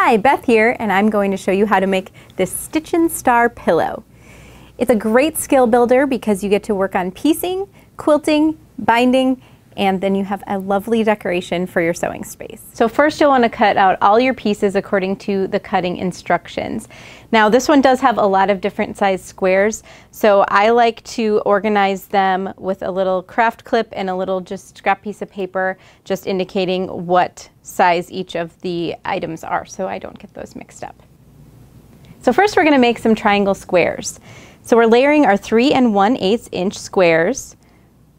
Hi, Beth here, and I'm going to show you how to make this Stitchin' Star pillow. It's a great skill builder because you get to work on piecing, quilting, binding, and then you have a lovely decoration for your sewing space. So first you'll want to cut out all your pieces according to the cutting instructions. Now this one does have a lot of different size squares, so I like to organize them with a little craft clip and a little just scrap piece of paper, just indicating what size each of the items are so I don't get those mixed up. So first we're going to make some triangle squares. So we're layering our 3 and 1 8 inch squares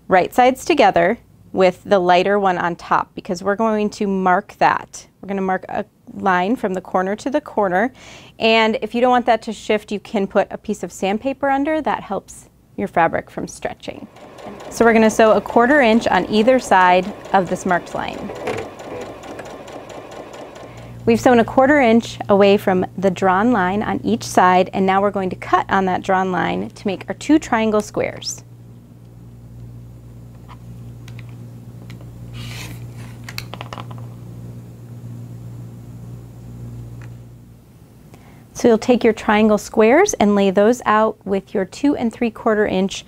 right sides together with the lighter one on top because we're going to mark that. We're going to mark a line from the corner to the corner. And if you don't want that to shift, you can put a piece of sandpaper under. That helps your fabric from stretching. So we're going to sew a quarter inch on either side of this marked line. We've sewn a quarter inch away from the drawn line on each side, and now we're going to cut on that drawn line to make our two triangle squares. So you'll take your triangle squares and lay those out with your two and three quarter inch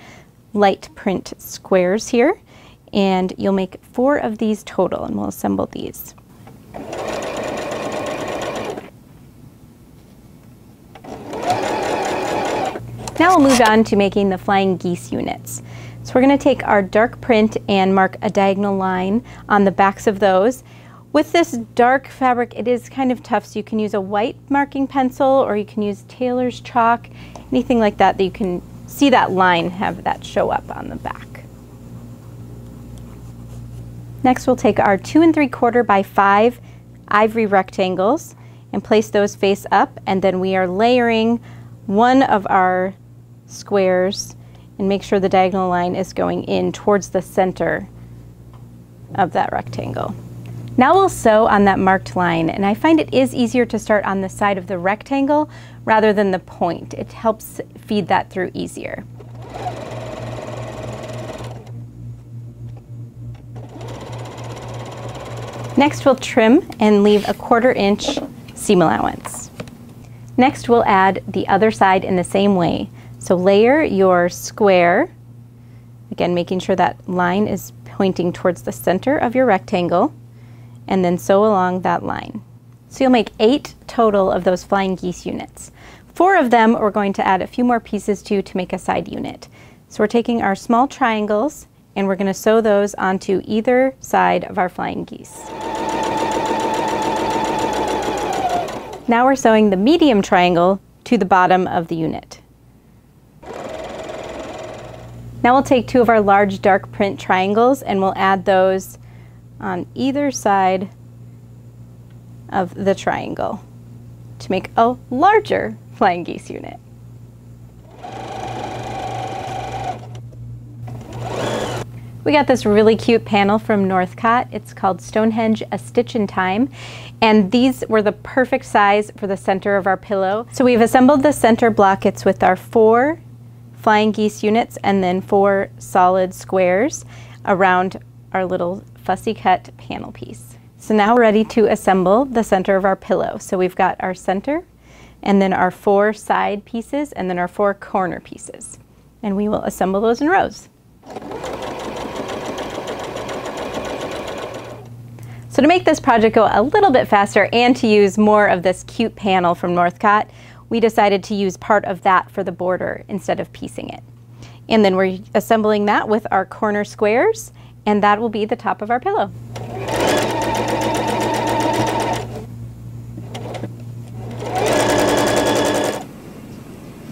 light print squares here. And you'll make four of these total and we'll assemble these. Now we'll move on to making the flying geese units. So we're going to take our dark print and mark a diagonal line on the backs of those with this dark fabric, it is kind of tough, so you can use a white marking pencil or you can use tailor's chalk, anything like that that you can see that line have that show up on the back. Next we'll take our two and three quarter by five ivory rectangles and place those face up and then we are layering one of our squares and make sure the diagonal line is going in towards the center of that rectangle. Now we'll sew on that marked line, and I find it is easier to start on the side of the rectangle rather than the point. It helps feed that through easier. Next we'll trim and leave a quarter inch seam allowance. Next we'll add the other side in the same way. So layer your square, again making sure that line is pointing towards the center of your rectangle and then sew along that line. So you'll make eight total of those flying geese units. Four of them we're going to add a few more pieces to to make a side unit. So we're taking our small triangles and we're going to sew those onto either side of our flying geese. Now we're sewing the medium triangle to the bottom of the unit. Now we'll take two of our large dark print triangles and we'll add those on either side of the triangle to make a larger flying geese unit. We got this really cute panel from Northcott. It's called Stonehenge A Stitch in Time. And these were the perfect size for the center of our pillow. So we've assembled the center blockets with our four flying geese units and then four solid squares around our little fussy cut panel piece. So now we're ready to assemble the center of our pillow. So we've got our center and then our four side pieces and then our four corner pieces. And we will assemble those in rows. So to make this project go a little bit faster and to use more of this cute panel from Northcott, we decided to use part of that for the border instead of piecing it. And then we're assembling that with our corner squares and that will be the top of our pillow.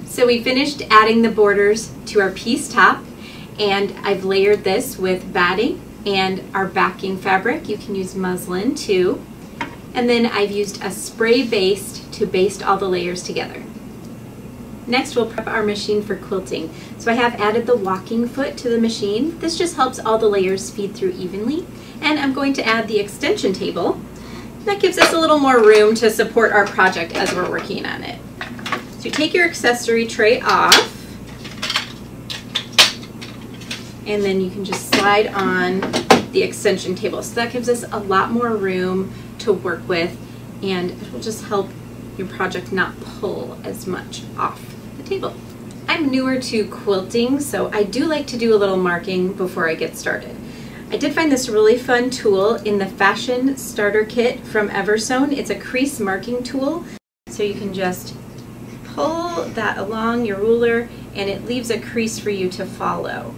So we finished adding the borders to our piece top and I've layered this with batting and our backing fabric. You can use muslin too. And then I've used a spray baste to baste all the layers together. Next, we'll prep our machine for quilting. So I have added the walking foot to the machine. This just helps all the layers feed through evenly. And I'm going to add the extension table. That gives us a little more room to support our project as we're working on it. So you take your accessory tray off. And then you can just slide on the extension table. So that gives us a lot more room to work with and it will just help your project not pull as much off table. I'm newer to quilting, so I do like to do a little marking before I get started. I did find this really fun tool in the Fashion Starter Kit from Eversewn. It's a crease marking tool, so you can just pull that along your ruler and it leaves a crease for you to follow.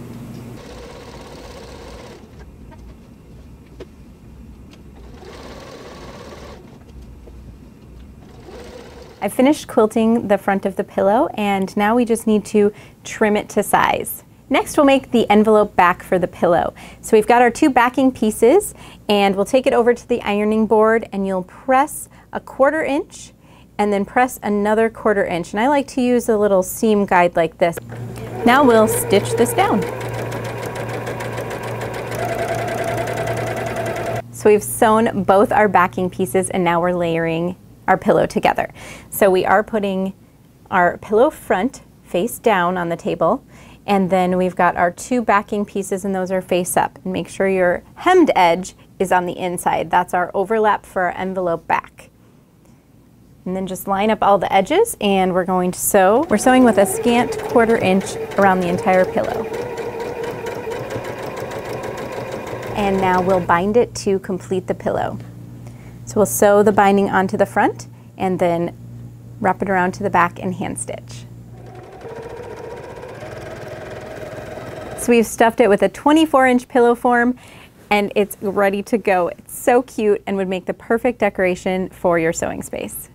I finished quilting the front of the pillow and now we just need to trim it to size. Next we'll make the envelope back for the pillow. So we've got our two backing pieces and we'll take it over to the ironing board and you'll press a quarter inch and then press another quarter inch. And I like to use a little seam guide like this. Now we'll stitch this down. So we've sewn both our backing pieces and now we're layering our pillow together. So we are putting our pillow front face down on the table and then we've got our two backing pieces and those are face up. And make sure your hemmed edge is on the inside. That's our overlap for our envelope back. And then just line up all the edges and we're going to sew. We're sewing with a scant quarter inch around the entire pillow. And now we'll bind it to complete the pillow. So we'll sew the binding onto the front and then wrap it around to the back and hand stitch. So we've stuffed it with a 24 inch pillow form and it's ready to go. It's so cute and would make the perfect decoration for your sewing space.